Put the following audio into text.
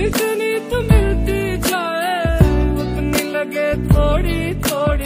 जितनी तो मिलती जाए उतनी लगे थोड़ी थोड़ी